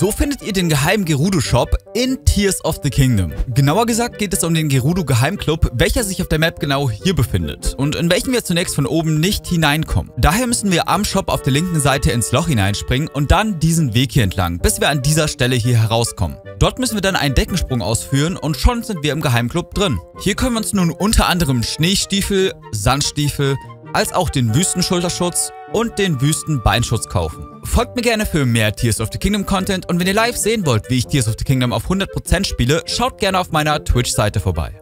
So findet ihr den geheimen Gerudo-Shop in Tears of the Kingdom. Genauer gesagt geht es um den Gerudo Geheimclub, welcher sich auf der Map genau hier befindet und in welchen wir zunächst von oben nicht hineinkommen. Daher müssen wir am Shop auf der linken Seite ins Loch hineinspringen und dann diesen Weg hier entlang, bis wir an dieser Stelle hier herauskommen. Dort müssen wir dann einen Deckensprung ausführen und schon sind wir im Geheimclub drin. Hier können wir uns nun unter anderem Schneestiefel, Sandstiefel, als auch den Wüstenschulterschutz und den Wüstenbeinschutz kaufen. Folgt mir gerne für mehr Tears of the Kingdom Content und wenn ihr live sehen wollt, wie ich Tears of the Kingdom auf 100% spiele, schaut gerne auf meiner Twitch-Seite vorbei.